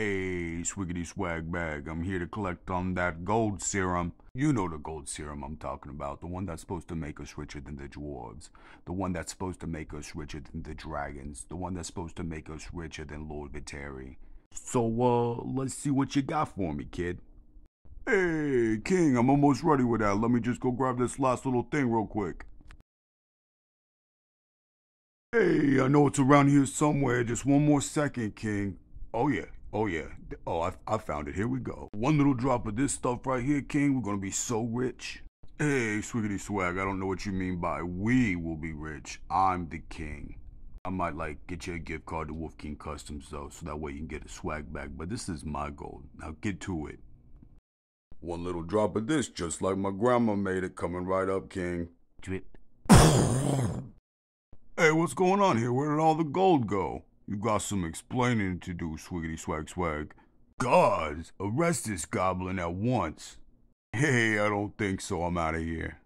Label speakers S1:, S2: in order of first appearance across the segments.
S1: Hey, Swiggity Swag Bag, I'm here to collect on that gold serum. You know the gold serum I'm talking about, the one that's supposed to make us richer than the dwarves, the one that's supposed to make us richer than the dragons, the one that's supposed to make us richer than Lord Viteri. So, uh, let's see what you got for me, kid. Hey, King, I'm almost ready with that. Let me just go grab this last little thing real quick. Hey, I know it's around here somewhere. Just one more second, King. Oh, yeah. Oh, yeah. Oh, I, I found it. Here we go. One little drop of this stuff right here, King. We're going to be so rich. Hey, Swiggity Swag, I don't know what you mean by we will be rich. I'm the king. I might like get you a gift card to Wolf King Customs though, so that way you can get a swag bag. But this is my goal. Now get to it. One little drop of this, just like my grandma made it, coming right up, King.
S2: Drip.
S1: Hey, what's going on here? Where did all the gold go? You got some explaining to do, Swiggity Swag Swag. Gods, arrest this goblin at once. Hey, I don't think so. I'm out of here.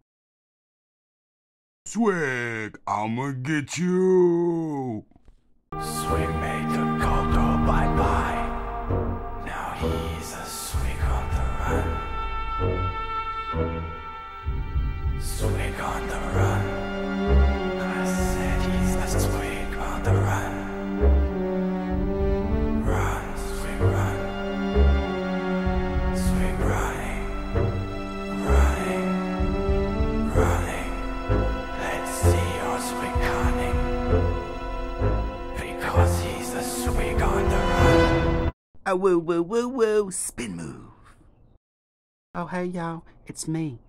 S1: Swigg, I'ma get you.
S3: Swigg made the go bye bye. Now he's a swig on the run. Swig on the run. Run.
S2: Oh, woo, woo, woo, woo. Spin move. Oh, hey, y'all. It's me,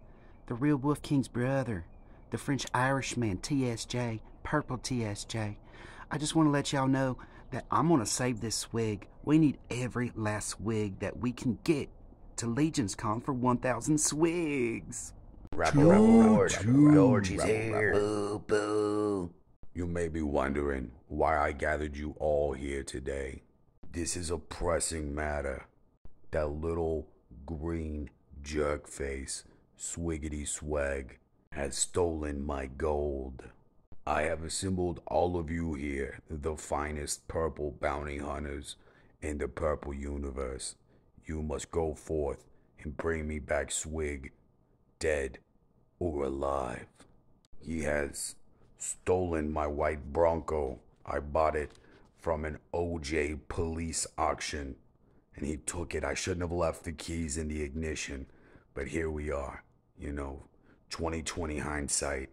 S2: the real Wolf King's brother, the French Irishman, TSJ, Purple TSJ. I just want to let y'all know that I'm going to save this swig. We need every last swig that we can get to Legions Con for 1,000 swigs.
S1: George
S3: is here.
S2: Boo, boo.
S1: You may be wondering why I gathered you all here today. This is a pressing matter. That little green jerk face, Swiggity Swag, has stolen my gold. I have assembled all of you here, the finest purple bounty hunters in the purple universe. You must go forth and bring me back Swigg, dead or alive. He has stolen my white Bronco. I bought it from an OJ police auction and he took it. I shouldn't have left the keys in the ignition, but here we are, you know, 2020 hindsight.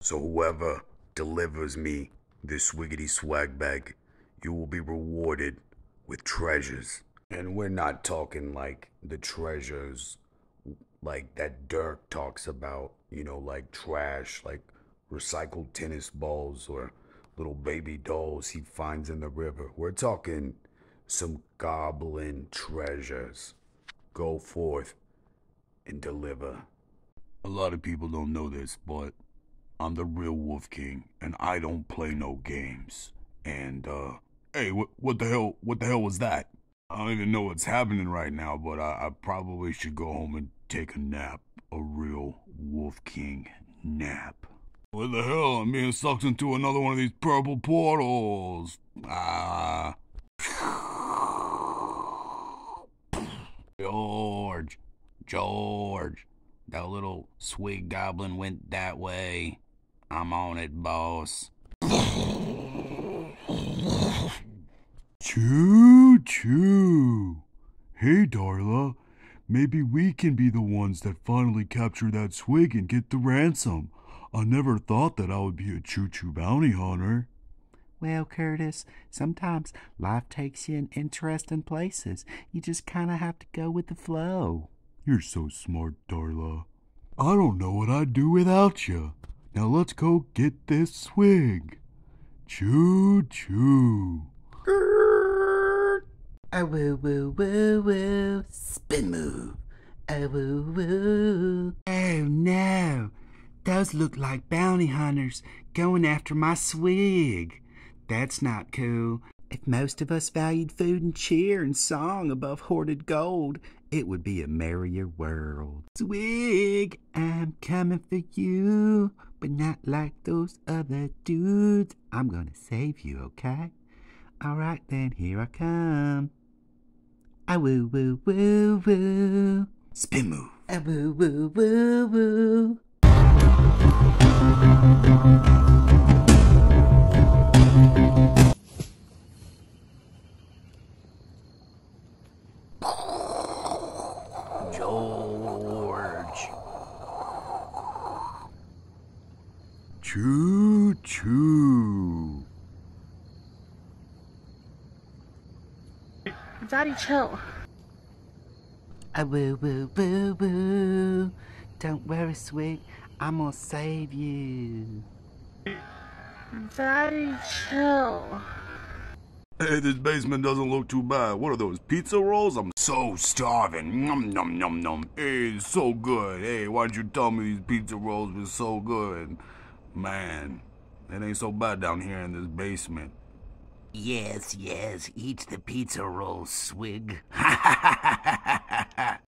S1: So whoever delivers me this swiggity swag bag, you will be rewarded with treasures. And we're not talking like the treasures like that Dirk talks about, you know, like trash, like recycled tennis balls or little baby dolls he finds in the river. We're talking some goblin treasures. Go forth and deliver. A lot of people don't know this, but I'm the real Wolf King, and I don't play no games. And uh, hey, what what the hell? What the hell was that? I don't even know what's happening right now, but I, I probably should go home and take a nap. A real Wolf King nap. What the hell? I'm being sucked into another one of these purple portals. Ah. George, George, that little swig goblin went that way. I'm on it, boss. Choo choo. Hey, Darla. Maybe we can be the ones that finally capture that swig and get the ransom. I never thought that I would be a choo choo bounty hunter.
S2: Well, Curtis, sometimes life takes you in interesting places. You just kind of have to go with the flow.
S1: You're so smart, Darla. I don't know what I'd do without you. Now let's go get this swig. Choo choo.
S2: Oh, woo, woo, woo, woo. Spin move. Oh, woo, woo. Oh, no. Those look like bounty hunters going after my swig. That's not cool. If most of us valued food and cheer and song above hoarded gold, it would be a merrier world. Swigg, I'm coming for you, but not like those other dudes. I'm gonna save you, okay? All right then, here I come. I woo woo woo woo.
S1: Spin move.
S2: Ah woo woo woo woo.
S3: George.
S1: Choo choo.
S4: Daddy, chill.
S2: Ah woo woo woo woo. Don't worry, sweet. I'm gonna save you.
S4: Daddy, chill.
S1: Hey, this basement doesn't look too bad. What are those pizza rolls? I'm so starving. Num num num num. Hey, it's so good. Hey, why don't you tell me these pizza rolls were so good? Man, it ain't so bad down here in this basement.
S2: Yes, yes. Eat the pizza roll, swig.